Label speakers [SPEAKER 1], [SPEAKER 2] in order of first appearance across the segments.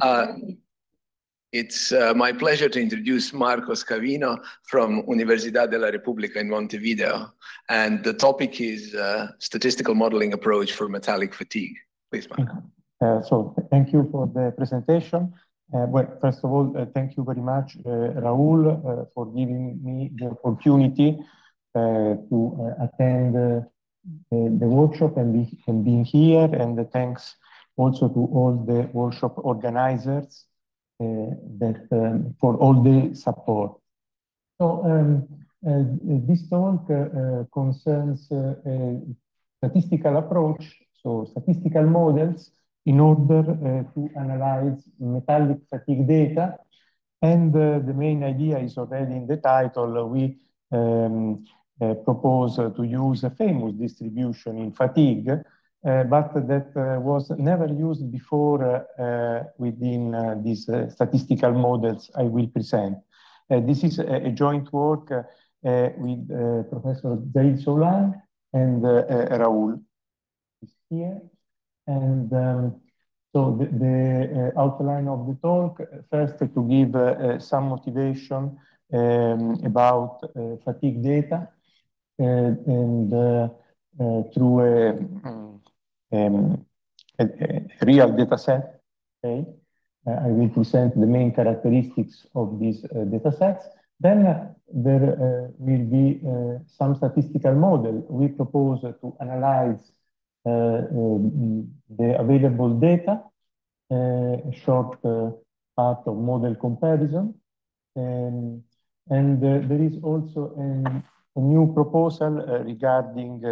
[SPEAKER 1] Uh, it's uh, my pleasure to introduce Marco Scavino from Universidad de la República in Montevideo. And the topic is uh, statistical modeling approach for metallic fatigue. Please, Marco.
[SPEAKER 2] Uh, so thank you for the presentation. Uh, well, first of all, uh, thank you very much, Raul, for giving me the opportunity to attend the workshop and, be, and being here. And the thanks also to all the workshop organizers uh, that um, for all the support. So um, uh, this talk uh, concerns a statistical approach, so statistical models in order to analyze metallic fatigue data. And the main idea is already in the title. We um, propose to use a famous distribution in fatigue uh, Uh, but that uh, was never used before uh, uh within uh, these statistical models I will present. this is a, a joint work with Professor Zaid Sawlan and Raul is here. And um, so the, the uh, outline of the talk, first to give uh, some motivation um, about uh, fatigue data and through a, um, a, a, real data set. Okay? Uh, I will present the main characteristics of these uh, data sets. Then uh, there uh, will be uh, some statistical model. We propose to analyze um, the available data, a short part of model comparison. Um, and there is also a, a new proposal regarding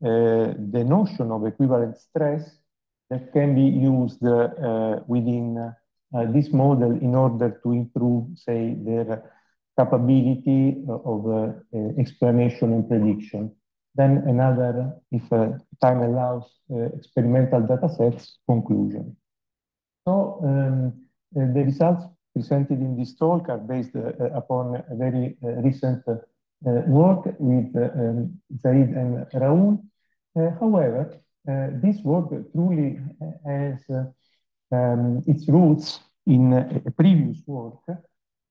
[SPEAKER 2] the notion of equivalent stress that can be used uh, within uh, this model in order to improve, say, their capability of explanation and prediction. Then another, if time allows, experimental data sets conclusion. So um, the results presented in this talk are based uh, upon a very uh, recent uh, work with um, Zaid and Raul. Uh, however, uh, this work truly has um, its roots in a previous work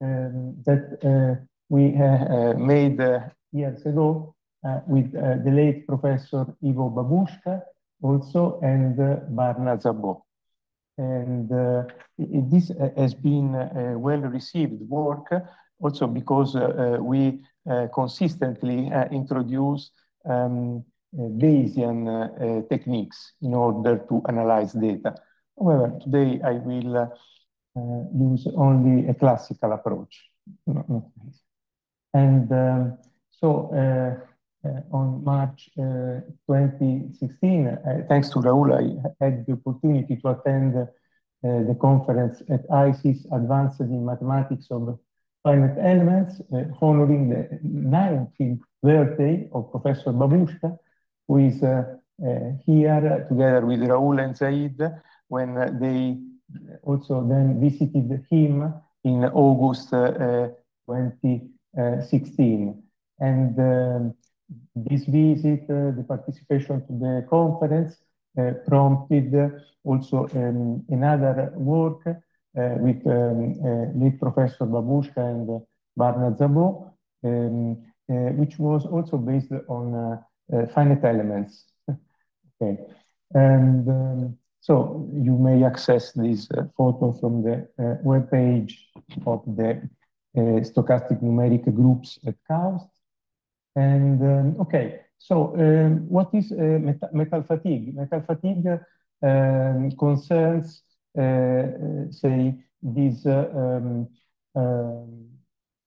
[SPEAKER 2] um, that we made years ago with the late Professor Ivo Babuška also and Barna Szabó. And uh, this has been uh, well received work also because uh, we consistently introduce um, Bayesian uh, techniques in order to analyze data. However, today I will uh, use only a classical approach. and um, so uh, on March 2016, thanks to Raul, I had the opportunity to attend the conference at ICES Advanced in Mathematics of Finite Elements, honoring the 19th birthday of Professor Babuška, who is uh, uh, here together with Raul and Zaid when they also then visited him in August uh, 2016. And um, this visit, the participation to the conference, prompted also um, another work with um, lead Professor Babuška and Barna Szabó, um, which was also based on uh, finite elements. okay, and um, so you may access this uh, photo from the uh, web page of the stochastic numeric groups at KAUST. And um, okay, so um, what is metal, metal fatigue? Metal fatigue um, concerns, say, these um, um,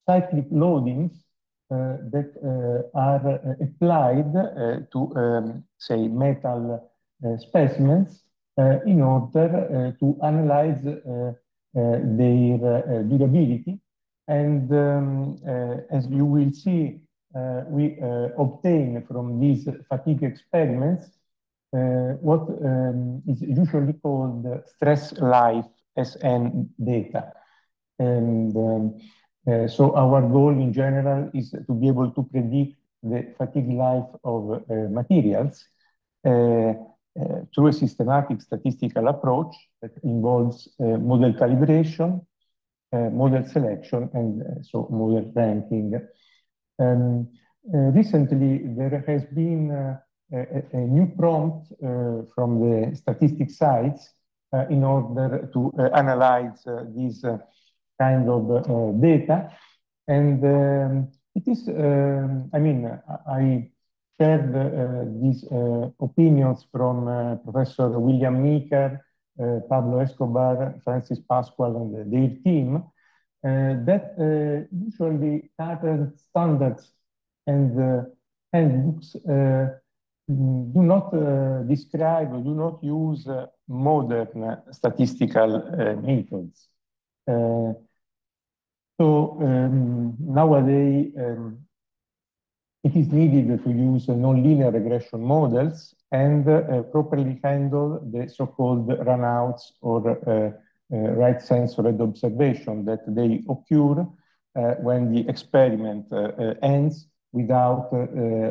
[SPEAKER 2] cyclic loadings uh, that uh, are uh, applied to, um, say, metal specimens in order to analyze their durability. And um, as you will see, we obtain from these fatigue experiments uh, what um, is usually called stress life SN data. And um, uh, so our goal in general is to be able to predict the fatigue life of uh, materials. Uh, through a systematic statistical approach that involves model calibration, model selection, and so model ranking. Um, recently, there has been a, a, new prompt uh, from the statistics sites uh, in order to uh, analyze these kind of data. And um, it is, um, I mean, I shared uh, these uh, opinions from uh, Professor William Meeker, Pablo Escobar, Francis Pascual, and their team, that usually current standards and handbooks do not uh, describe, do not use uh, modern statistical uh, methods. so um, nowadays, um, it is needed to use nonlinear regression models and uh, properly handle the so-called runouts or uh, uh, right censored observation that they occur when the experiment ends without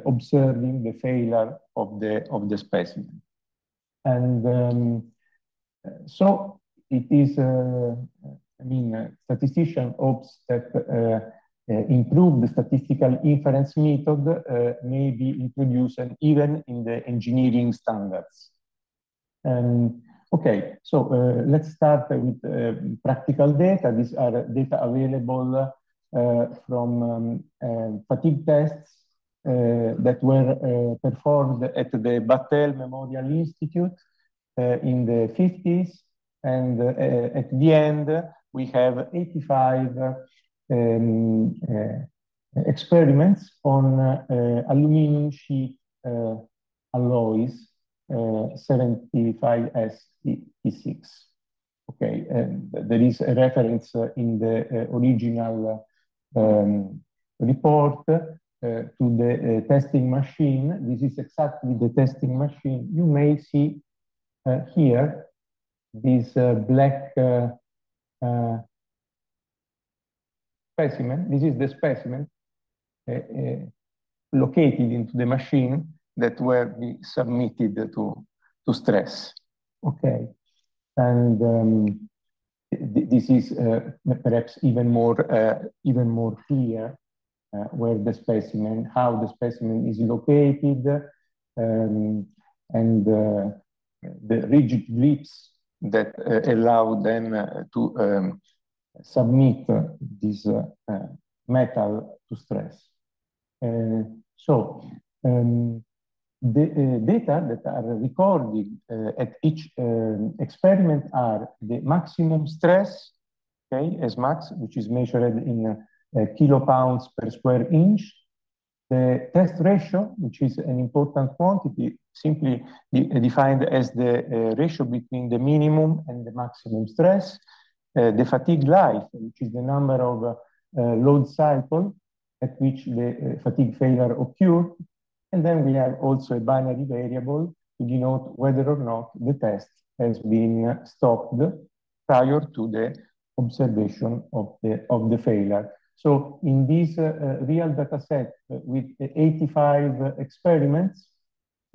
[SPEAKER 2] observing the failure of the, of the specimen. And um, so it is, I mean, statistician hopes that uh, improve the statistical inference method uh, may be introduced even in the engineering standards. Um, okay, so uh, let's start with practical data. These are data available from um, fatigue tests uh, that were uh, performed at the Battelle Memorial Institute uh, in the 50s. And at the end, we have 85 um, uh, experiments on uh, aluminum sheet uh, alloys 75S-T6. Okay, and there is a reference in the original um, report uh, to the uh, testing machine. This is exactly the testing machine. You may see uh, here this black specimen. This is the specimen located into the machine that were submitted to, to stress. Okay. And um, this is uh, perhaps even more, uh, even more clear uh, where the specimen, how the specimen is located, um, and the rigid grips that allow them to um, submit this metal to stress. So um, the uh, data that are recorded at each um, experiment are the maximum stress, okay, as max, which is measured in kilopounds per square inch, the test ratio, which is an important quantity, simply defined as the uh, ratio between the minimum and the maximum stress, uh, the fatigue life, which is the number of uh, load cycle at which the uh, fatigue failure occurred. And then we have also a binary variable to denote whether or not the test has been stopped prior to the observation of the, of the failure. So in this uh, real data set uh, with 85 experiments,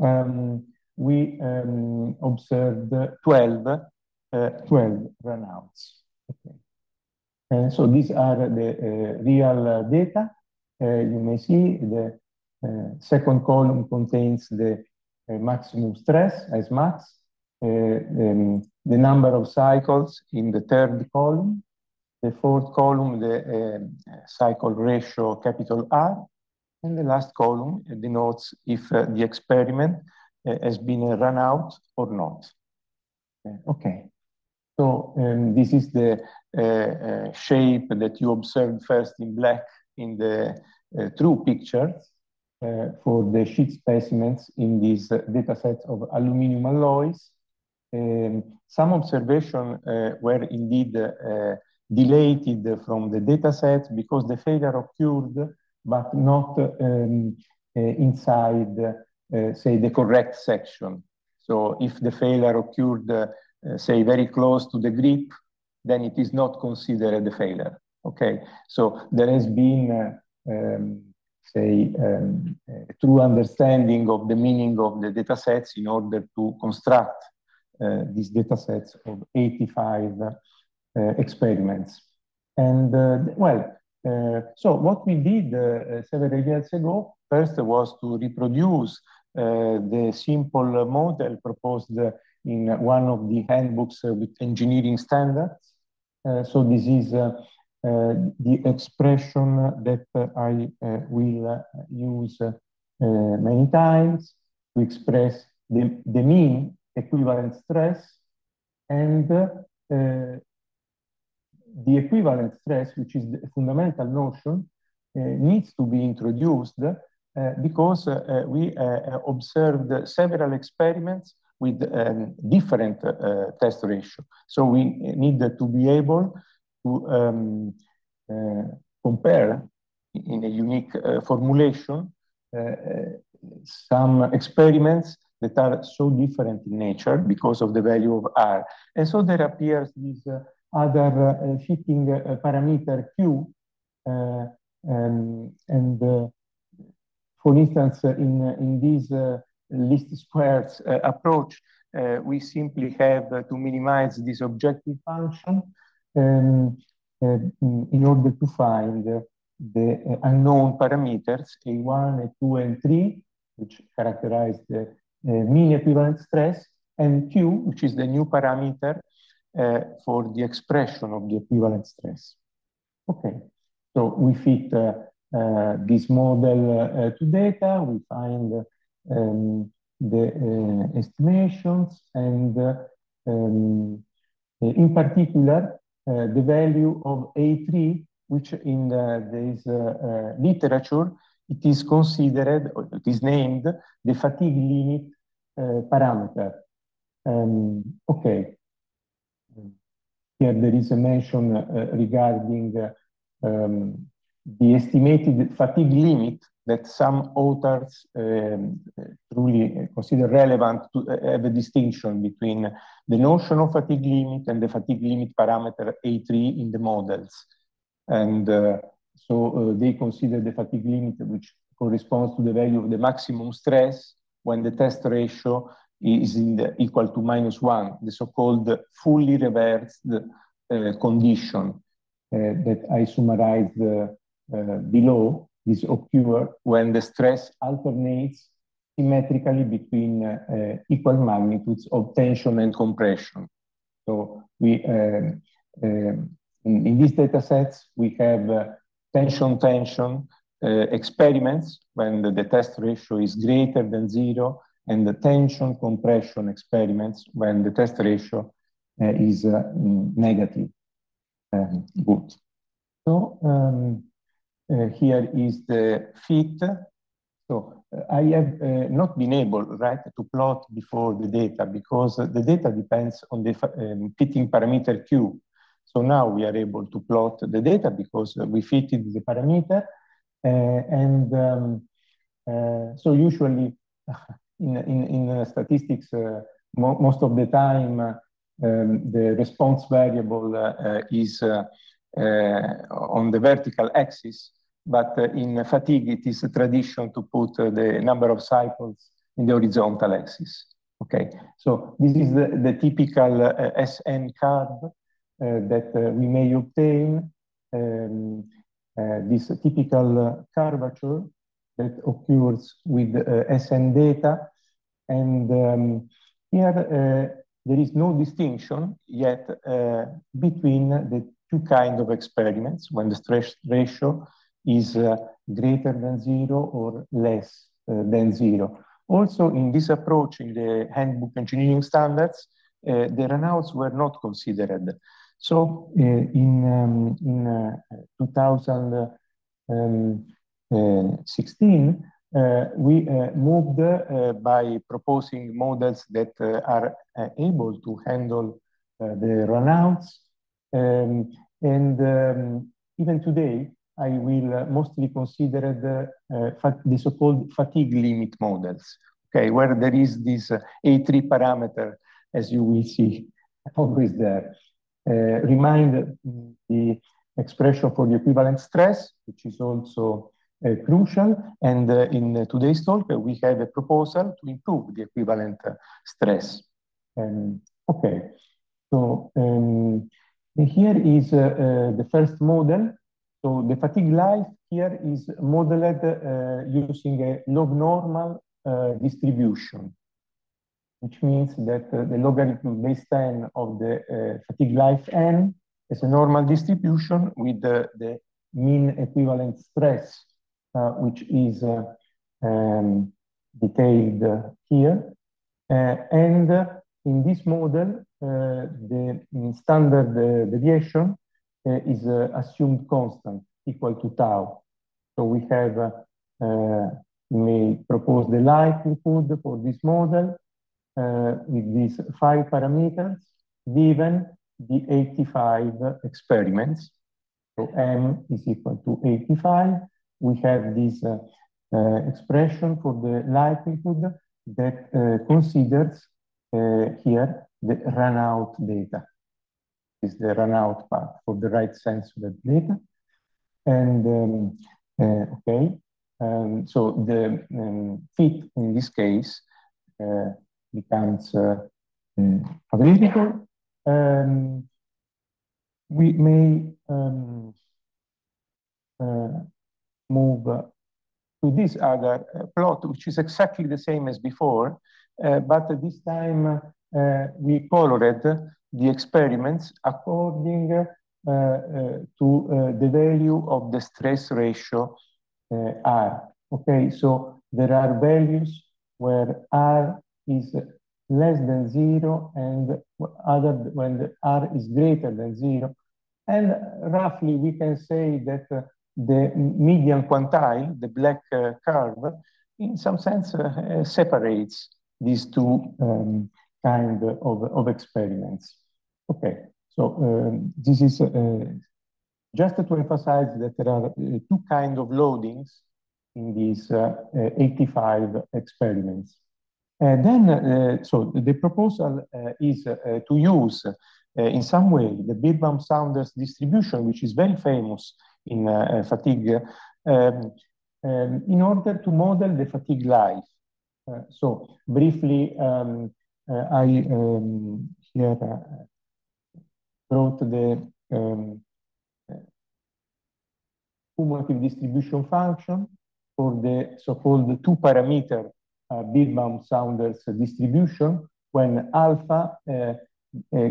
[SPEAKER 2] um, we um, observed 12, uh, 12 runouts. Okay. Uh, so these are the uh, real uh, data. you may see the second column contains the maximum stress as max, um, the number of cycles in the third column, the fourth column, the cycle ratio capital R, and the last column denotes if uh, the experiment uh, has been run out or not. okay. So um, this is the shape that you observed first in black in the true pictures uh, for the sheet specimens in these uh, data sets of aluminum alloys. Um, some observations uh, were indeed deleted from the data sets because the failure occurred, but not um, inside, say, the correct section. So if the failure occurred uh, say, very close to the grip, then it is not considered a failure. Okay, so there has been uh, um, say, um, a true understanding of the meaning of the data sets in order to construct uh, these data sets of 85 uh, experiments. And uh, well, uh, so what we did uh, several years ago, first was to reproduce uh, the simple model proposed in one of the handbooks with engineering standards. so this is the expression that I will use many times to express the, the mean equivalent stress and uh, the equivalent stress, which is the fundamental notion, uh, needs to be introduced uh, because uh, we uh, observed several experiments with um, different uh, test ratio. So we need to be able to um, compare in a unique formulation some experiments that are so different in nature because of the value of R. And so there appears this uh, other uh, fitting uh, parameter Q. Uh, um, and uh, for instance, in, in this least squares approach, we simply have to minimize this objective function um, in order to find the unknown parameters A1, A2, and 3, which characterize the mean equivalent stress, and Q, which is the new parameter uh, for the expression of the equivalent stress. Okay, so we fit uh, uh, this model to data, we find um, the estimations, and um, in particular, the value of A3, which in this literature it is considered, or it is named, the fatigue limit uh, parameter. Um, okay. Here there is a mention uh, regarding uh, um, the estimated fatigue limit that some authors um, truly consider relevant to uh, have a distinction between the notion of fatigue limit and the fatigue limit parameter A3 in the models. And uh, so uh, they consider the fatigue limit, which corresponds to the value of the maximum stress when the test ratio is the, equal to minus one, the so-called fully reversed uh, condition uh, that I summarized uh, below. This occurs when the stress alternates symmetrically between uh, equal magnitudes of tension and compression. So we, um, um, in, in, these data sets, we have tension-tension uh, experiments when the, the, test ratio is greater than zero and the tension compression experiments when the test ratio uh, is uh, negative. Um, good. So um, uh, here is the fit. So uh, I have uh, not been able, right, to plot before the data because the data depends on the um, fitting parameter Q. So now we are able to plot the data because we fitted the parameter. Uh, and um, uh, so usually in, in, in statistics, uh, mo most of the time, um, the response variable is on the vertical axis, but in fatigue, it is a tradition to put the number of cycles in the horizontal axis. Okay, so this is the, the typical uh, SN curve uh, that uh, we may obtain um, uh, this typical curvature that occurs with SN data. And um, here there is no distinction yet between the two kinds of experiments when the stress ratio is uh, greater than zero or less uh, than zero. Also, in this approach, in the handbook engineering standards, uh, the runouts were not considered. So uh, in, um, in uh, 2016, uh, we moved by proposing models that are able to handle the runouts. Um, and um, even today, I will uh, mostly consider the, uh, the so-called fatigue limit models, okay, where there is this uh, A3 parameter, as you will see, always there. Uh, remind mm, the expression for the equivalent stress, which is also crucial. And in today's talk, we have a proposal to improve the equivalent stress. Um, okay, so um, here is the first model. So the fatigue life here is modeled using a log normal distribution, which means that the logarithm base 10 of the fatigue life n is a normal distribution with the, mean equivalent stress, uh, which is uh, um, detailed here. Uh, and in this model, uh, the standard uh, deviation uh, is assumed constant, equal to tau. So we have, we may propose the likelihood for this model with these five parameters given the 85 experiments. So m is equal to 85. We have this uh, uh, expression for the likelihood that uh, considers here the run-out data. Is the run-out part for the right sense of the data. And um, okay, um, so the um, fit in this case becomes uh, um, analytical um, we may um, uh, move to this other uh, plot, which is exactly the same as before, uh, but this time uh, we colored the experiments according uh, uh, to the value of the stress ratio R. Okay, so there are values where R is less than zero and other when R is greater than zero. And roughly we can say that uh, the median quantile, the black uh, curve, in some sense uh, separates these two um, kind of, of experiments. Okay, so um, this is uh, just to emphasize that there are uh, two kinds of loadings in these uh, 85 experiments. And then, uh, so the proposal uh, is to use in some way the Birnbaum-Saunders distribution, which is very famous in fatigue, um, um, in order to model the fatigue life. So briefly, um, I um, here wrote the um, cumulative distribution function for the so-called two-parameter uh, Birnbaum-Saunders distribution when alpha uh, uh,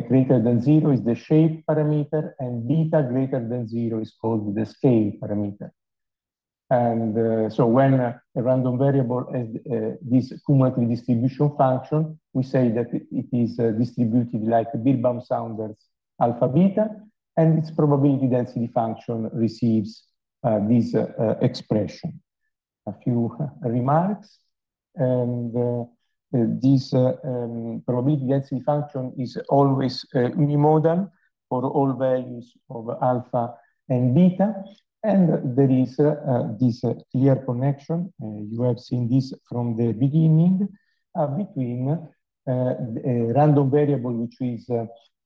[SPEAKER 2] greater than zero is the shape parameter and beta greater than zero is called the scale parameter. And uh, so when uh, a random variable has uh, this cumulative distribution function, we say that it is distributed like Birnbaum-Saunders alpha beta, and its probability density function receives this expression. A few remarks. And this um, probability density function is always unimodal for all values of alpha and beta. And there is this clear connection, you have seen this from the beginning, between a random variable which is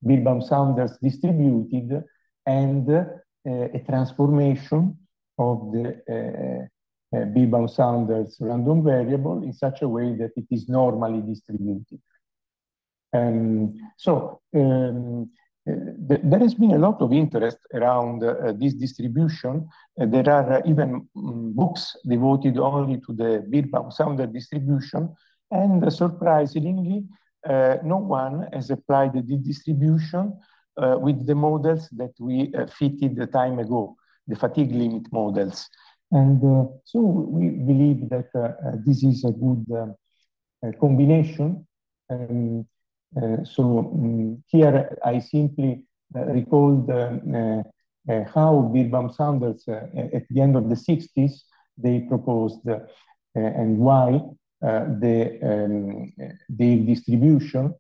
[SPEAKER 2] Birnbaum-Saunders distributed and a transformation of the uh, Birnbaum-Saunders random variable in such a way that it is normally distributed. Um, so um, uh, there has been a lot of interest around uh, this distribution. Uh, there are even um, books devoted only to the Birnbaum-Saunders distribution, and uh, surprisingly, uh, no one has applied the distribution with the models that we fitted a time ago, the fatigue limit models. And uh, so we believe that uh, uh, this is a good combination. Um, so um, here I simply recalled how Birnbaum-Saunders at the end of the 60s, they proposed and why the, um, their distribution,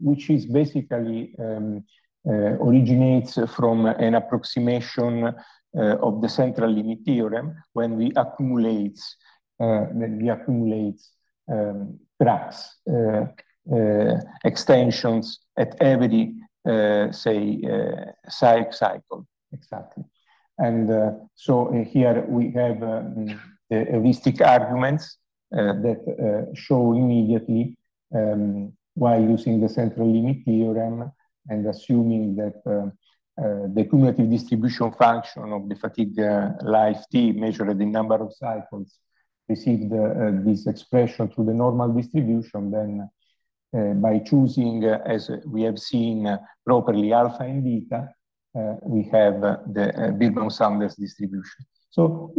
[SPEAKER 2] which is basically um, originates from an approximation of the central limit theorem when we accumulate uh, when we accumulate um, tracks uh, extensions at every say cycle exactly. And uh, so uh, here we have um, the heuristic arguments uh, that uh, show immediately um, why using the central limit theorem and assuming that uh, uh, the cumulative distribution function of the fatigue life t measured in number of cycles received this expression through the normal distribution, then uh, Eh, by choosing, uh, as we have seen uh, properly, alpha and beta, we have the Birnbaum-Saunders distribution. So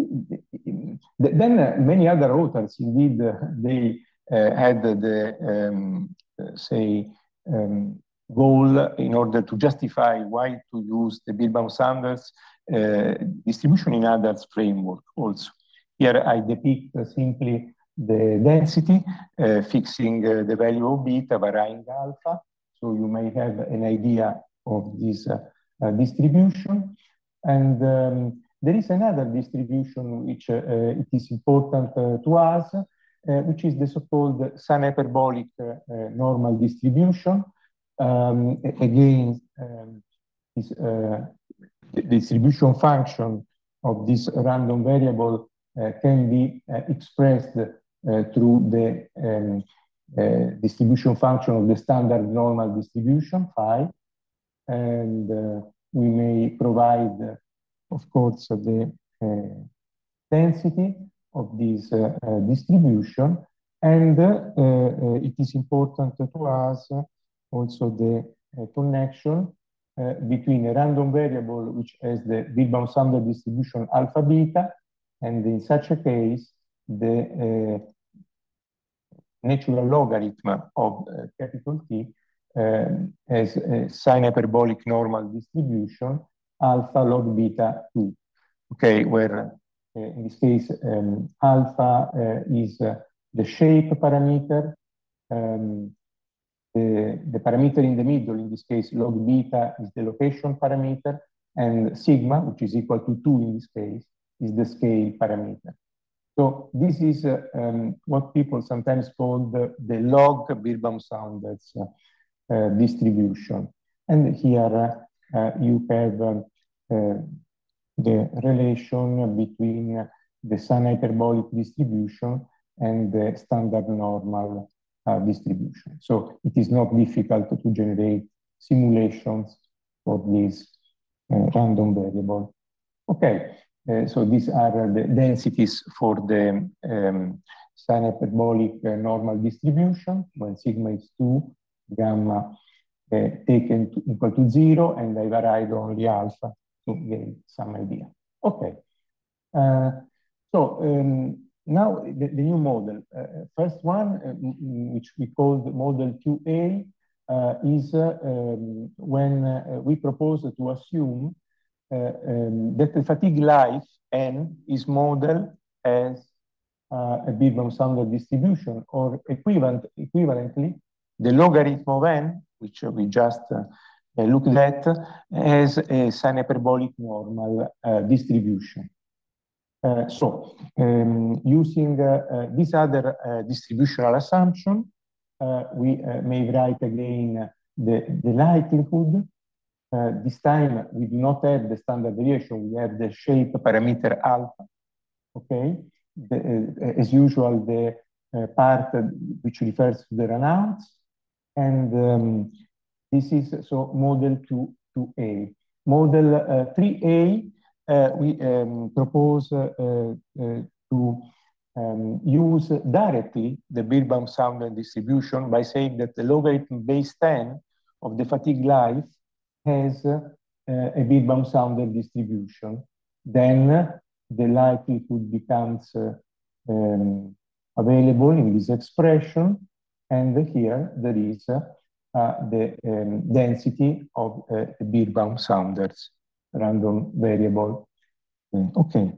[SPEAKER 2] then many other authors, indeed, they had the, um, say, um, goal in order to justify why to use the Birnbaum-Saunders uh, distribution in Adams framework also. Here I depict uh, simply the density, uh, fixing uh, the value of beta, varying alpha. So you may have an idea of this uh, distribution. And um, there is another distribution which it is important to us, which is the so-called sun hyperbolic normal distribution. Um, again, um, is, the distribution function of this random variable uh, can be uh, expressed Uh, through the um, uh, distribution function of the standard normal distribution phi. And uh, we may provide, uh, of course, the uh, density of this distribution. And it is important to us also the connection uh, between a random variable which has the Birnbaum-Saunders distribution alpha beta, and in such a case, the uh, natural logarithm of uh, capital T um, as a sine hyperbolic normal distribution alpha log beta 2. Okay, where uh, in this case um, alpha uh, is uh, the shape parameter, um, the, the parameter in the middle, in this case log beta is the location parameter, and sigma, which is equal to 2 in this case, is the scale parameter. So this is uh, um, what people sometimes call the, the log Birnbaum-Saunders uh, uh, distribution. And here uh, you have um, uh, the relation between the sun hyperbolic distribution and the standard normal uh, distribution. So it is not difficult to generate simulations for this random variable. Okay, uh, so these are the densities for the um, sine hyperbolic uh, normal distribution when sigma is 2, gamma uh, taken to, equal to 0, and I varied only alpha to get some idea. Okay. Uh, so um, now the, the, new model. Uh, first one, which we called model 2A, is um, when we propose to assume uh, um, that the fatigue life n is modeled as uh, a Birnbaum-Saunders distribution, or equivalent, equivalently, the logarithm of n, which we just uh, looked at, as a sine hyperbolic normal uh, distribution. Uh, so, um, using uh, this other distributional assumption, we may write again the, the likelihood uh, this time we do not have the standard deviation, we have the shape parameter alpha, okay? The, uh, as usual, the uh, part which refers to the runouts. And um, this is so model 2, 2A. Model 3A, uh, uh, we um, propose to um, use directly the Birnbaum-Saunders distribution by saying that the logarithm base 10 of the fatigue life has uh, a Birnbaum-Saunders distribution. Then the likelihood becomes uh, um, available in this expression. And here there is uh, the um, density of uh, Birnbaum-Saunders random variable. Okay,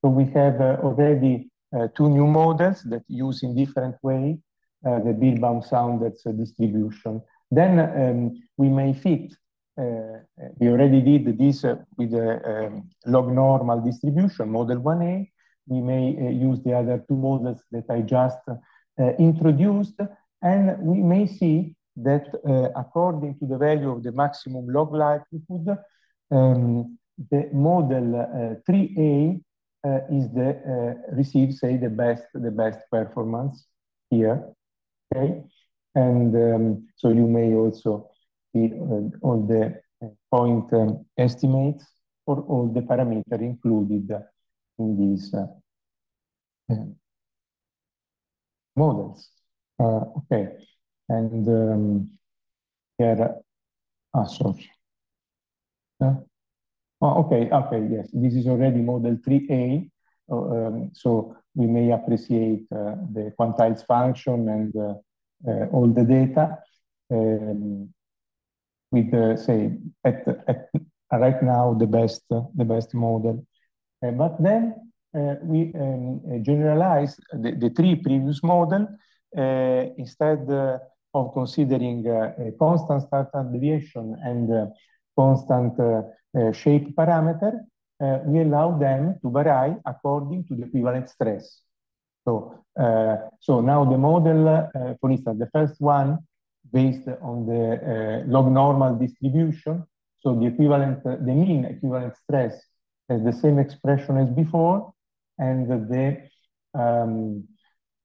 [SPEAKER 2] so we have uh, already uh, two new models that use in different way uh, the Birnbaum-Saunders distribution. Then um, we may fit we already did this uh, with the um, log normal distribution, model 1A. We may uh, use the other two models that I just introduced, and we may see that according to the value of the maximum log likelihood, um, the model 3A is the receives, say, the best, the best performance here. Okay? And um, so you may also uh, all the point um, estimates for all the parameters included in these uh, models. Uh, okay, and um, here, ah, sorry. Uh, oh, okay, okay, yes, this is already model 3A. Um, so we may appreciate uh, the quantiles function and uh, uh, all the data um, with, uh, say, at, at uh, right now the best uh, the best model. but then we um, generalize the, the three previous model instead of considering a constant standard deviation and constant shape parameter, uh, we allow them to vary according to the equivalent stress. So, uh, so now the model, uh, for instance, the first one based on the log normal distribution. So the equivalent, the mean equivalent stress has the same expression as before, and the um,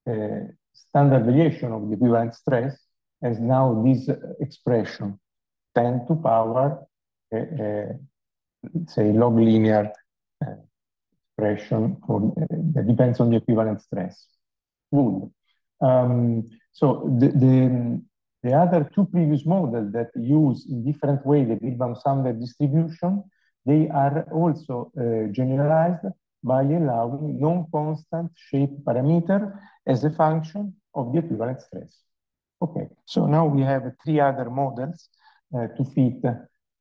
[SPEAKER 2] uh, standard deviation of the equivalent stress has now this expression 10 to power uh, uh, say log linear uh, expression for, uh, that depends on the equivalent stress. Good. Um, so the, the, the, other two previous models that use in different way the Birnbaum-Saunders distribution, they are also uh, generalized by allowing non-constant shape parameter as a function of the equivalent stress. Okay, so now we have three other models uh, to fit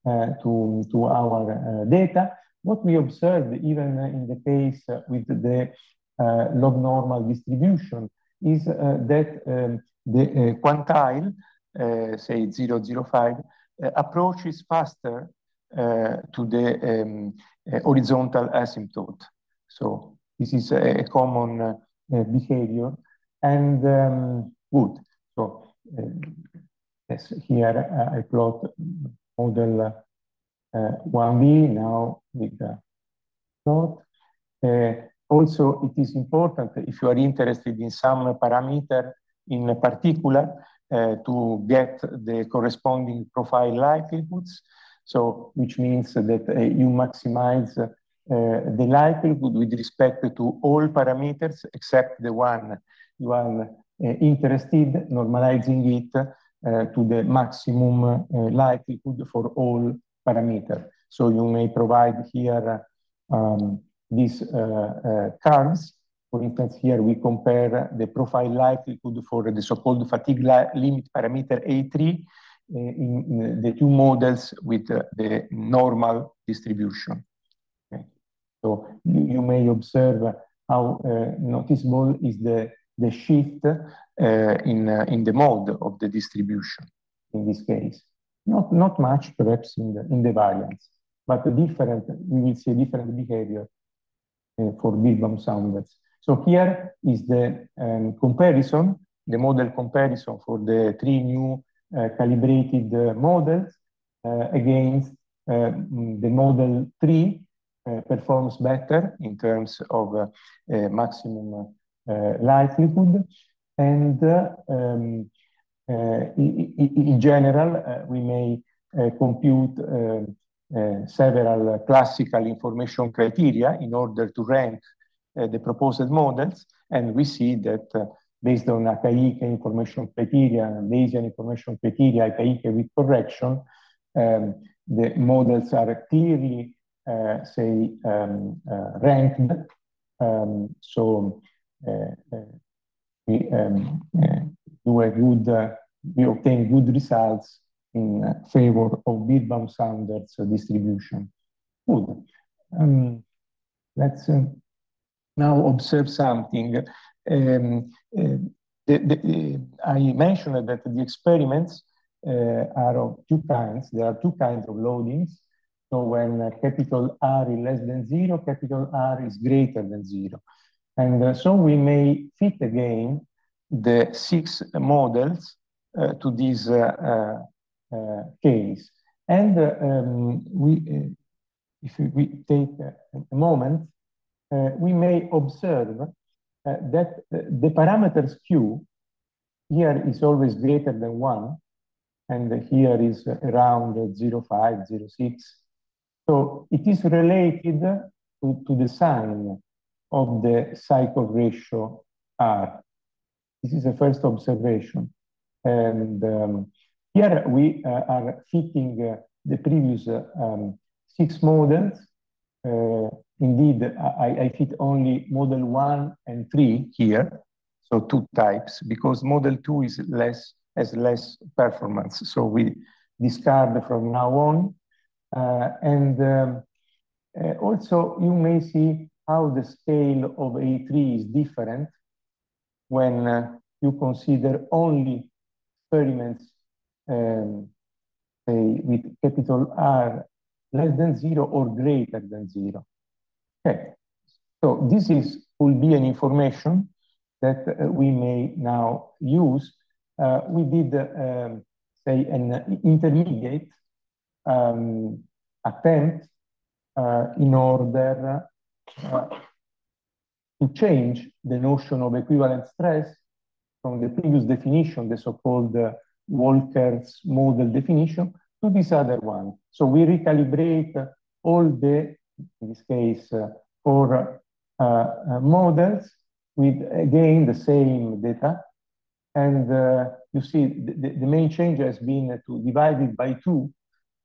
[SPEAKER 2] uh, to, to our uh, data. What we observed even in the case with the uh, log normal distribution is that um, the quantile, say 005, approaches faster to the um, horizontal asymptote. So this is a, common behavior and um, good. So yes, here I plot model uh, 1B now with the plot. Uh, also, it is important if you are interested in some parameter in particular to get the corresponding profile likelihoods. So, which means that uh, you maximize uh, the likelihood with respect to all parameters except the one you are uh, interested, normalizing it uh, to the maximum uh, likelihood for all parameters. So you may provide here um, these curves. For instance, here we compare the profile likelihood for the so-called fatigue limit parameter A3 in, in, the two models with uh, the normal distribution. Okay. So you, you, may observe how uh, noticeable is the the shift uh, in, uh, in the mode of the distribution in this case. Not, not much perhaps in the, in the variance, but different, we will see a different behavior uh, for Birnbaum-Saunders. So here is the um, comparison, the model comparison for the three new uh, calibrated uh, models uh, against the model 3 performs better in terms of maximum uh, likelihood. And um, uh, in general, uh, we may compute several classical information criteria in order to rank the proposed models. And we see that based on Akaike information criteria Bayesian information criteria, Akaike with correction, um, the models are clearly, uh, say, um, uh, ranked. Um, so we um, do a good, we obtain good results in favor of Birnbaum-Saunders distribution. Good. Um, let's uh, now observe something. Um, uh, the, the, I mentioned that the experiments uh, are of two kinds. There are two kinds of loadings. So when capital R is less than zero, capital R is greater than zero. And uh, so we may fit again the six models uh, to this uh, uh, uh case. And uh, um, we, if we take a moment, we may observe that the parameters q here is always greater than 1, and here is around 0.5, 0.6. So it is related to, to the sign of the cycle ratio R. This is the first observation. And um, here we uh, are fitting uh, the previous um, six models. Uh, indeed, I, I, fit only model one and three here, so two types, because model two is less has less performance. So we discard from now on. Uh, and um, uh, also, you may see how the scale of A3 is different when uh, you consider only experiments um, say with capital R less than zero or greater than zero. Okay, so this is will be an information that uh, we may now use. Uh, we did, um, say, an intermediate um, attempt uh, in order uh, to change the notion of equivalent stress from the previous definition, the so-called uh, Walker's model definition, to this other one. So we recalibrate all the, in this case, uh, four uh, uh, models with, again, the same data. And uh, you see the, the main change has been to divide it by two,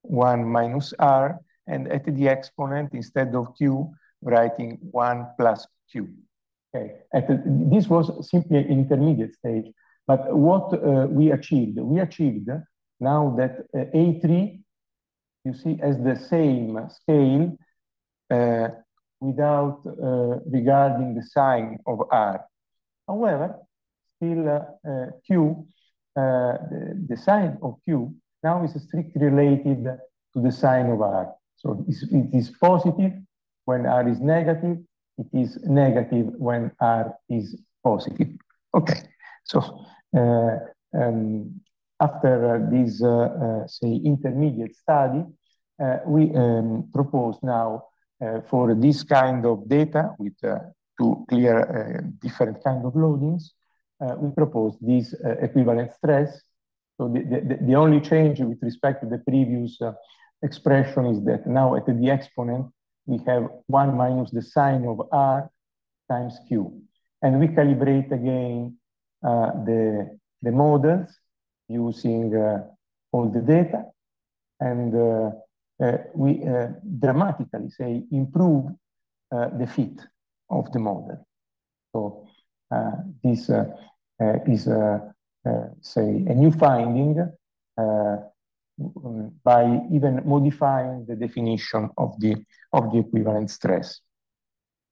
[SPEAKER 2] one minus r, and at the exponent, instead of q, writing one plus q. Okay, this was simply an intermediate stage. But what uh, we achieved, we achieved now that uh, A3, you see, has the same scale uh, without uh, regarding the sign of R. However, still uh, uh, Q, the, the sign of Q now is strictly related to the sign of R. So it is positive when R is negative, it is negative when R is positive. Okay, so um, after uh, this, uh, say, intermediate study, we um, propose now for this kind of data with two clear different kind of loadings, we propose this equivalent stress. So the, the, the, only change with respect to the previous expression is that now at the exponent, we have 1 minus the sign of r times q. And we calibrate again uh, the, the models using uh, all the data. And uh, uh we dramatically, say, improve the fit of the model. So this is, say, a new finding by even modifying the definition of the, of the equivalent stress.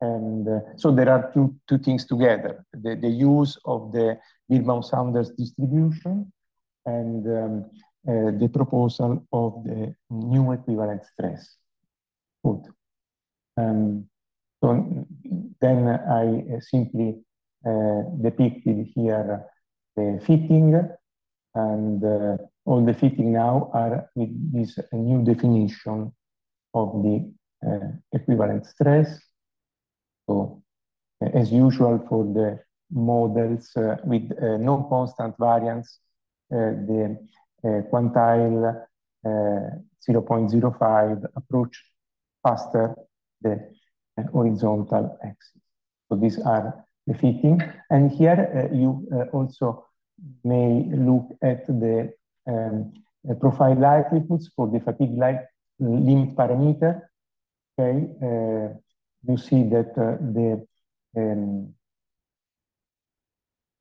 [SPEAKER 2] And uh, so there are two, two things together, the, the use of the Birnbaum-Saunders distribution and um, uh, the proposal of the new equivalent stress. Good. Um, so then I uh, simply uh, depicted here the fitting and uh, all the fitting now are with this new definition of the uh, equivalent stress. So as usual for the models uh, with uh, non-constant variance, Eh, the eh, quantile eh, 0.05 approach faster the horizontal axis. So these are the fitting. And here you also may look at the um, profile likelihoods for the fatigue light limit parameter. Okay, you see that the um,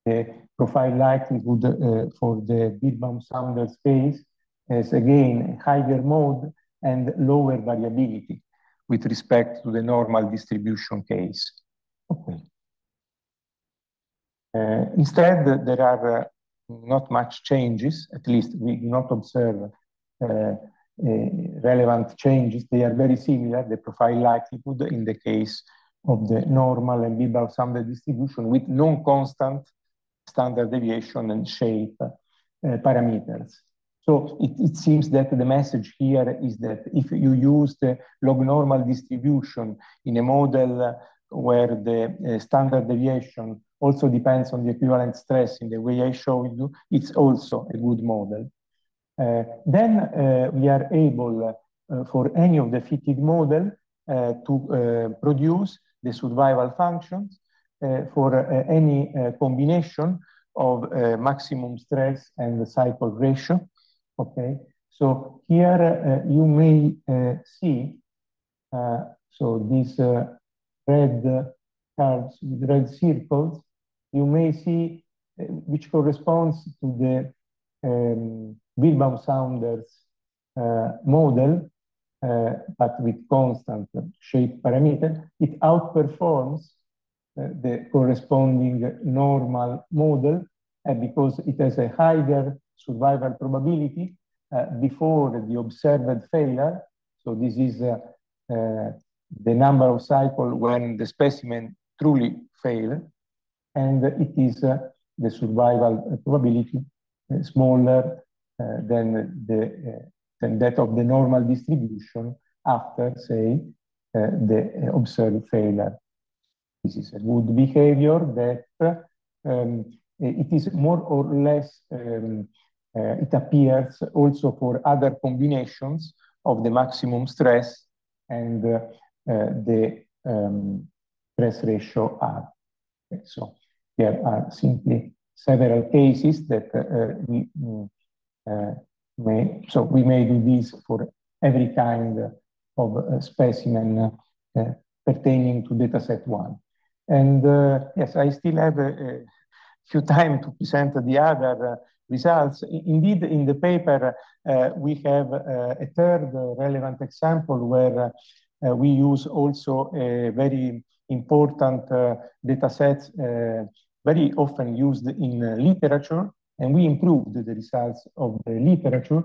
[SPEAKER 2] the profile likelihood uh, for the Birnbaum-Saunders space has again higher mode and lower variability with respect to the normal distribution case. Okay. Uh, instead, there are uh, not much changes, at least we do not observe uh, uh, relevant changes. They are very similar, the profile likelihood in the case of the normal and Birnbaum-Saunders distribution with non-constant standard deviation and shape uh, parameters. So it, it seems that the message here is that if you use the log normal distribution in a model where the uh, standard deviation also depends on the equivalent stress in the way I showed you, it's also a good model. Uh, then uh, we are able, uh, for any of the fitted model, uh, to uh, produce the survival functions for any combination of maximum stress and the cycle ratio. Okay, so here you may see, so these red curves with red circles, you may see which corresponds to the um, Birnbaum-Saunders uh, model uh, but with constant shape parameter, it outperforms uh, Uh, the corresponding normal model uh, because it has a higher survival probability uh, before the observed failure. So this is uh, the number of cycles when the specimen truly failed, and it is the survival probability smaller than the than that of the normal distribution after, say, uh, the observed failure. This is a good behavior that um, it is more or less, um, uh, it appears also for other combinations of the maximum stress and uh, the um, stress ratio R. Okay, so there are simply several cases that uh, we mm, uh, may, so we may do this for every kind of uh, specimen uh, pertaining to dataset one. And uh, yes, I still have a, a, few time to present the other uh, results. Indeed, in the paper, uh, we have uh, a third relevant example where we use also a very important data set, very often used in literature, and we improved the results of the literature.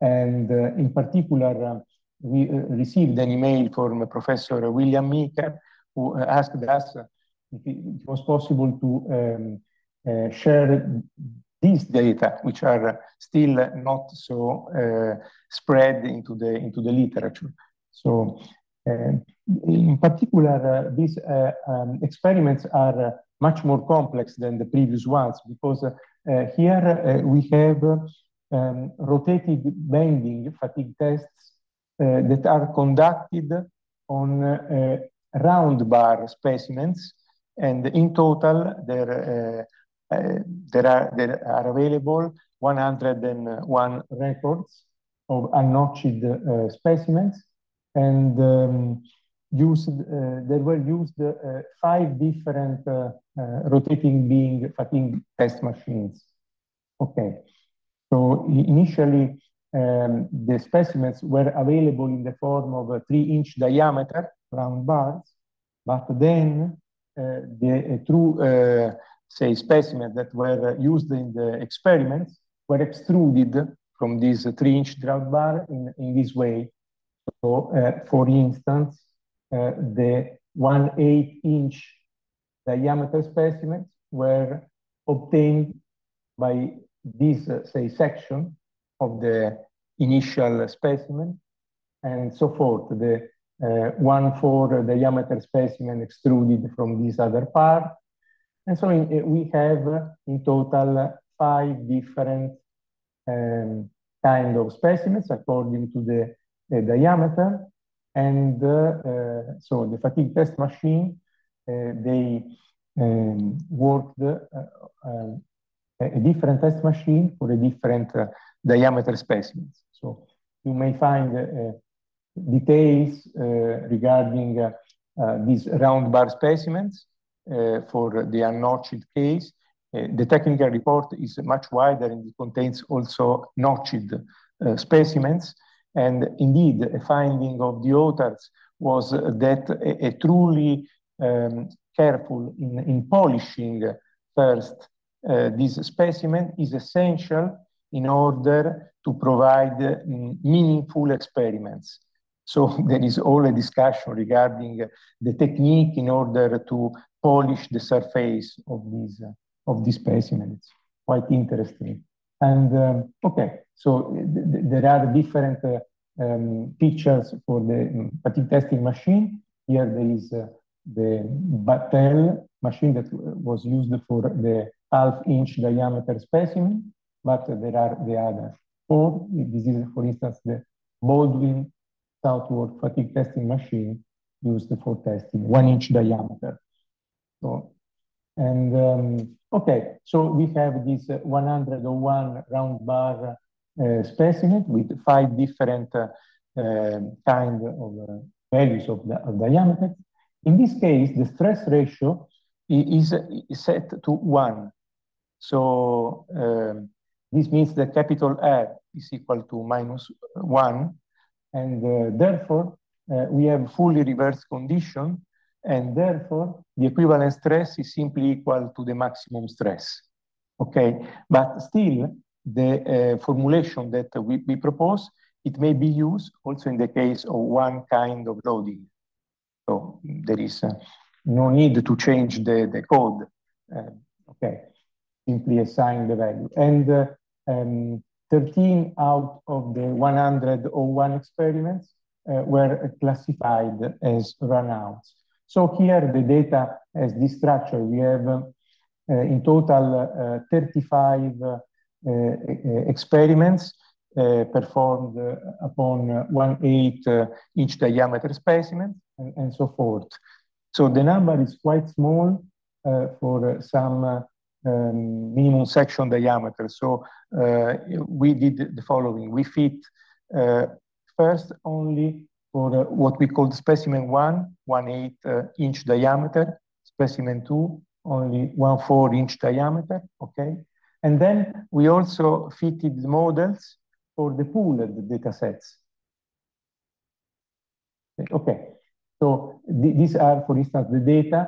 [SPEAKER 2] And uh, in particular, uh, we uh, received an email from Professor William Meeker, who asked us it was possible to um, uh, share these data, which are still not so uh, spread into the into the literature. So, uh, in particular, these um, experiments are much more complex than the previous ones because uh, here uh, we have um, rotated bending fatigue tests uh, that are conducted on round bar specimens. And in total, there, there, are, there are available 101 records of unnotched uh, specimens. And um, used, uh, there were used uh, five different rotating beam fatigue test machines. Okay, so initially um, the specimens were available in the form of a three inch diameter round bars, but then uh, the uh, true, uh, say, specimens that were used in the experiments were extruded from this three inch round bar in, in this way. So, uh, for instance, uh, the one eight inch diameter specimens were obtained by this, uh, say, section of the initial specimen and so forth. The uh, one four diameter specimen extruded from this other part. And so in, uh, we have uh, in total five different um, kind of specimens according to the, the diameter. And uh, uh, so the fatigue test machine, they um, worked um, a different test machine for a different uh, diameter specimens. So you may find uh, details uh, regarding uh, uh, these round bar specimens for the unnotched case. the technical report is much wider and it contains also notched specimens. And indeed, a finding of the authors was that a, a truly um, careful in, in polishing first uh, this specimen is essential in order to provide mm, meaningful experiments. So there is all a discussion regarding the technique in order to polish the surface of these of this specimen. It's quite interesting And um, okay, so th there are different uh, um, pictures for the um, fatigue testing machine. Here there is uh, the Battelle machine that was used for the half inch diameter specimen, but there are the other four. This is, for instance, the Baldwin Southwark fatigue testing machine used for testing one inch diameter. So, and um, okay, so we have this uh, 101 round bar uh, specimen with five different uh, uh, kind of uh, values of, the, of diameter. In this case, the stress ratio is, is set to one. So um, this means the capital R is equal to minus one. And uh, therefore, uh, we have fully reversed condition. And therefore, the equivalent stress is simply equal to the maximum stress. Okay, but still, the uh, formulation that we, we propose, it may be used also in the case of one kind of loading. So there is uh, no need to change the, the code. Uh, okay, simply assign the value. And uh, um, 13 out of the 101 experiments uh, were classified as runouts. So here the data as this structure, we have uh, in total uh, 35 uh, experiments uh, performed upon one 8 inch diameter specimen and, and, so forth. So the number is quite small for some um, minimum section diameter. So we did the following. We fit first only for uh, what we call specimen one, one eight uh, inch diameter, specimen two, only one four inch diameter, okay? And then we also fitted the models for the pooled data sets. Okay, so th these are, for instance, the data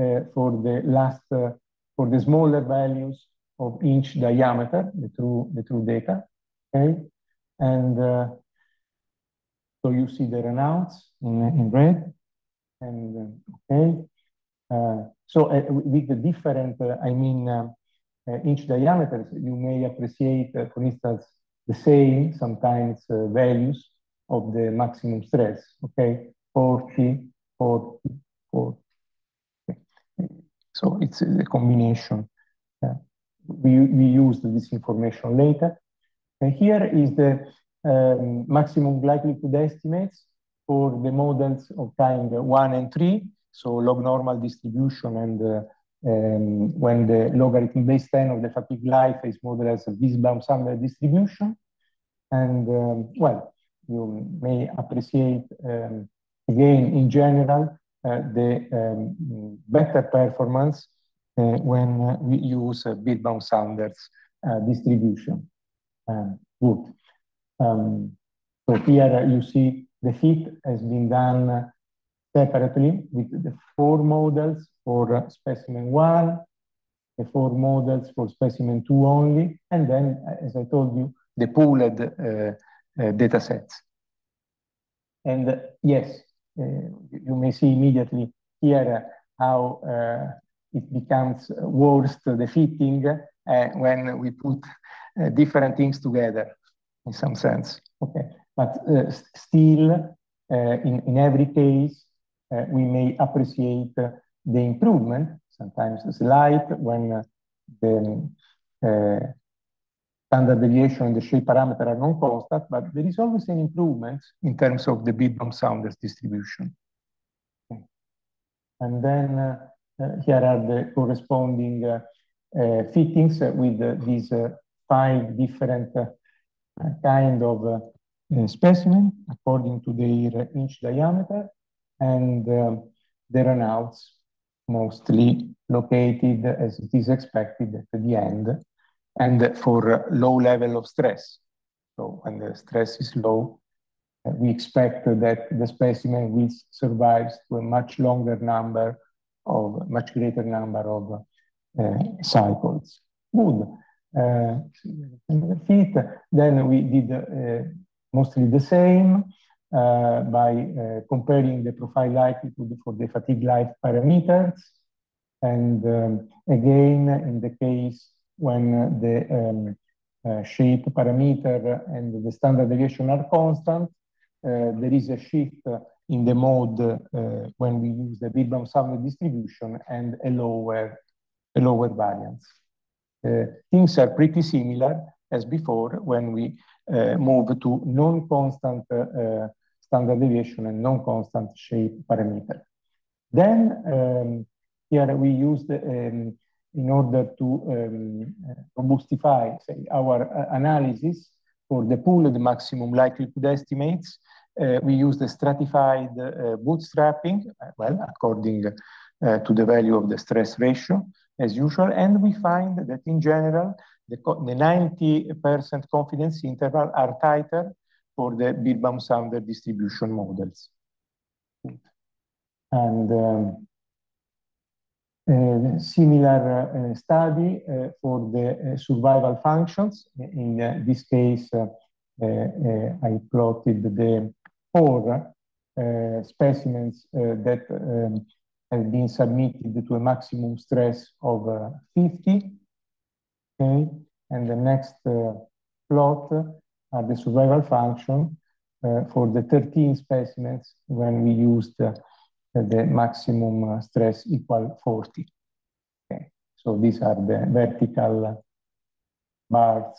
[SPEAKER 2] uh, for the last, uh, for the smaller values of inch diameter, the true, the true data, okay? And uh, so you see the runouts in, in red, and uh, okay. Uh, so uh, with the different, I mean, uh, inch diameters, you may appreciate, uh, for instance, the same sometimes uh, values of the maximum stress, okay? 40, 40, 40. So it's a combination. we, we used this information later. And here is the um, maximum likelihood estimates for the models of kind one and three, so log normal distribution and uh, um, when the logarithm base 10 of the fatigue life is modeled as a Birnbaum-Saunders distribution. And um, well, you may appreciate um, again in general uh, the um, better performance uh, when uh, we use uh, Birnbaum-Saunders uh, distribution. Um, good. Um, so here you see the fit has been done separately with the four models for specimen one, the four models for specimen two only, and then, as I told you, the pooled uh, uh, data sets. And uh, yes, Eh, you may see immediately here how eh, it becomes worse the fitting eh, when we put different things together in some sense. Okay, but still, in, in every case, we may appreciate the improvement, sometimes slight when the standard deviation and the shape parameter are non-constant, but there is always an improvement in terms of the Birnbaum-Saunders distribution. Okay. And then uh, uh, here are the corresponding uh, uh, fittings with these five different kind of specimen according to their inch diameter and um, the runouts mostly located as it is expected at the end and for low level of stress. So when the stress is low, uh, we expect that the specimen will survive to a much longer number of, much greater number of uh, cycles. Good. Uh. Then we did uh, mostly the same uh, by uh, comparing the profile likelihood for the fatigue life parameters. And um, again, in the case when the um, uh, shape parameter and the standard deviation are constant, uh, there is a shift in the mode uh, when we use the Birnbaum-Saunders distribution and a lower, a lower variance. Things are pretty similar as before when we move to non-constant standard deviation and non-constant shape parameter. Then, um, here we use the, um, in order to um, robustify, say, our uh, analysis for the pooled maximum likelihood estimates, uh, we use the stratified uh, bootstrapping, well, according to the value of the stress ratio, as usual. And we find that in general, the 90% confidence interval are tighter for the Birnbaum-Saunders distribution models. And um, Eh, similar eh, study eh, for the survival functions. In this case, I plotted the four specimens that um, have been submitted to a maximum stress of 50. Okay, and the next plot are the survival function for the 13 specimens when we used the maximum uh, stress equal 40. Okay, so these are the vertical bars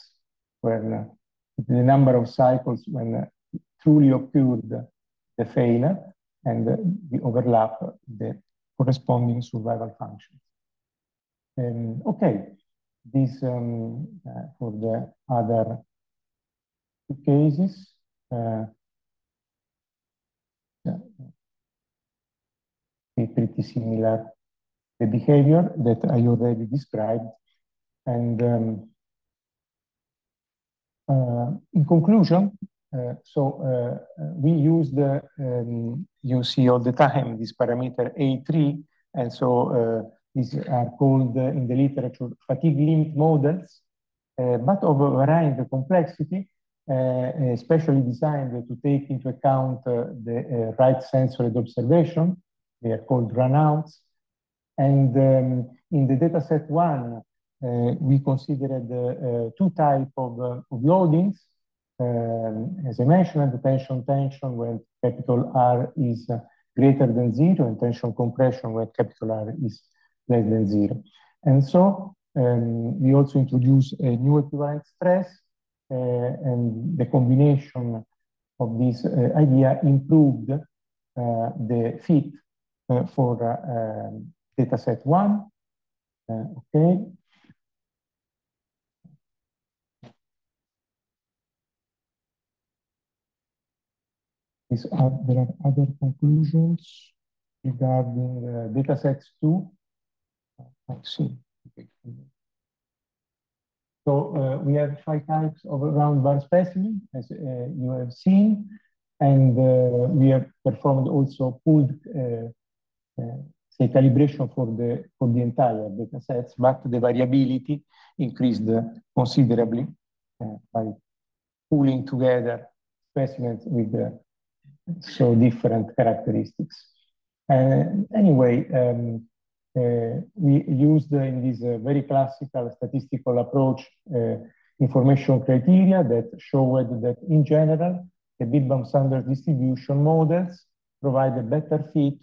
[SPEAKER 2] where uh, the number of cycles when uh, truly occurred the failure and the overlap the corresponding survival functions. Um, okay, this um, for the other two cases. Yeah, pretty similar the behavior that I already described. And um, uh, in conclusion, uh, so uh, we use the, um, you see all the time this parameter A3, and so these are called in the literature fatigue limit models, but of a varying complexity, especially designed to take into account the right censored observation. They are called runouts. And um, in the dataset one, uh, we considered uh, uh, two types of loadings. Um, as I mentioned, the tension tension when capital R is greater than zero and tension compression when capital R is less than zero. And So um, we also introduced a new equivalent stress, and the combination of this idea improved the fit Uh, for um, dataset one. Uh, okay. There are other conclusions regarding uh, dataset two. Let's see. So we have five types of round bar specimen, as you have seen, and we have performed also pooled, say, calibration for the for the entire datasets, but the variability increased considerably eh, by pooling together specimens with eh, so different characteristics. Eh, anyway, um, we used in this very classical statistical approach information criteria that showed that in general, the Birnbaum-Saunders distribution models provide a better fit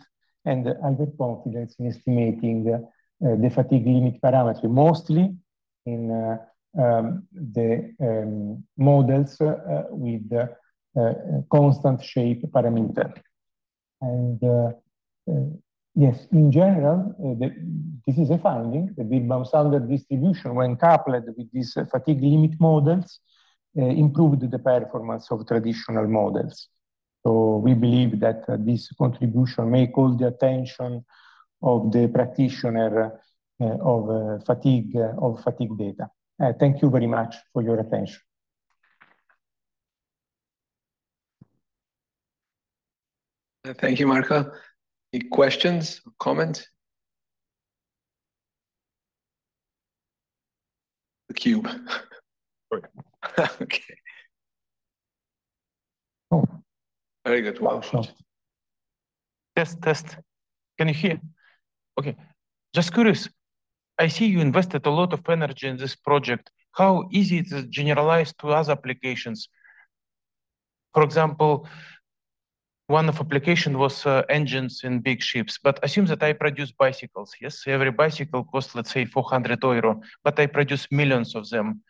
[SPEAKER 2] and higher confidence in estimating uh, the fatigue limit parameter, mostly in uh, um, the um, models uh, with constant shape parameter. And yes, in general, this is a finding, the Birnbaum-Saunders distribution when coupled with these fatigue limit models improved the performance of traditional models. So we believe that uh, this contribution may call the attention of the practitioner uh, of uh, fatigue of fatigue data. Thank you very much for your attention.
[SPEAKER 1] Thank you, Marco. Any questions, or comments? The cube. Okay.
[SPEAKER 2] Oh.
[SPEAKER 1] Very good. Wow.
[SPEAKER 3] Test, test. Can you hear? Okay. Just curious. I see you invested a lot of energy in this project. how easy it is generalized to other applications. For example, one of application was uh, engines in big ships, but assume that I produce bicycles. Yes, every bicycle costs, let's say, 400 euro, but I produce millions of them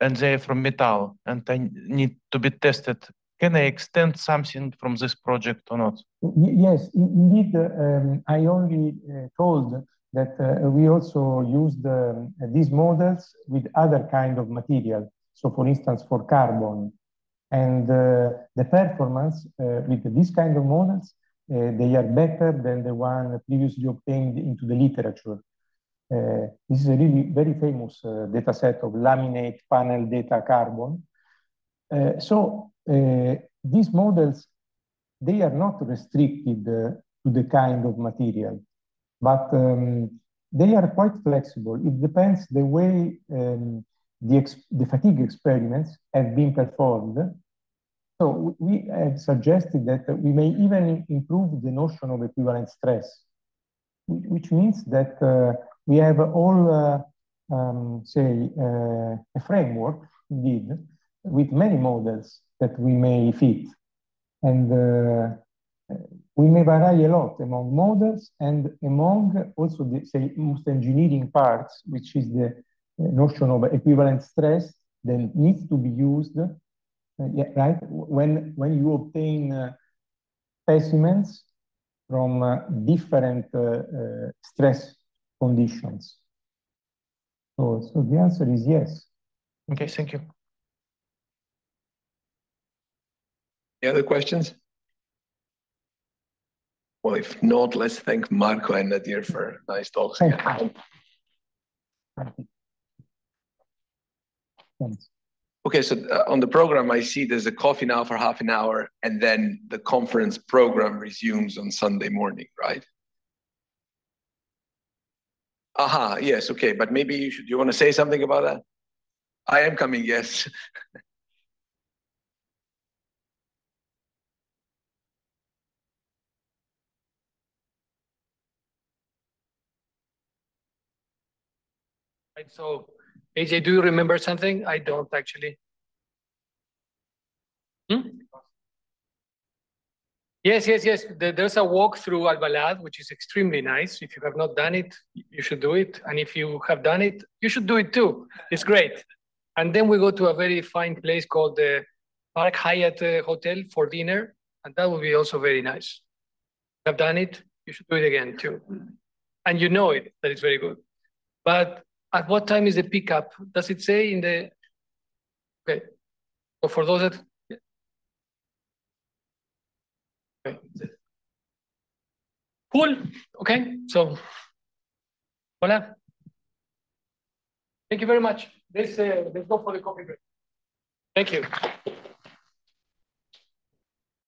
[SPEAKER 3] and they're from metal and I need to be tested. Can I extend something from this project or not?
[SPEAKER 2] Yes, indeed. Um, I only uh, told that uh, we also used um, these models with other kind of material. So for instance, for carbon, and uh, the performance uh, with this kind of models, uh, they are better than the one previously obtained into the literature. this is a really very famous data set of laminate panel data carbon. so these models, they are not restricted to the kind of material, but um, they are quite flexible. It depends the way um, the, the fatigue experiments have been performed. So we have suggested that we may even improve the notion of equivalent stress, which means that uh, we have all, uh, um, say, uh, a framework, indeed, with many models that we may fit. And uh, we may vary a lot among models and among also the, say, most engineering parts, which is the notion of equivalent stress that needs to be used, uh, yeah, right? When, when you obtain uh, specimens from uh, different stress conditions. So, so the answer is yes.
[SPEAKER 3] Okay, thank you.
[SPEAKER 1] Any other questions? Well, if not, let's thank Marco and Nadir for nice talks. Thank you. Thanks. Okay, so uh, on the program, I see there's a coffee now for half an hour, and then the conference program resumes on Sunday morning, right? Aha, yes, okay, but maybe you should, you want to say something about that? I am coming, yes.
[SPEAKER 4] Right, so AJ, do you remember something? I don't actually. Hmm? Yes, yes, yes. There's a walk through Albalad, which is extremely nice. If you have not done it, you should do it. And if you have done it, you should do it too. It's great. And then we go to a very fine place called the Park Hyatt uh, Hotel for dinner. And that will be also very nice. Have done it, you should do it again too. And you know it, that it's very good. But at what time is the pickup? Does it say in the, okay. So for those that, okay. Cool, okay, so, voila. Thank you very much. Let's, uh, let's go for the coffee break. Thank you.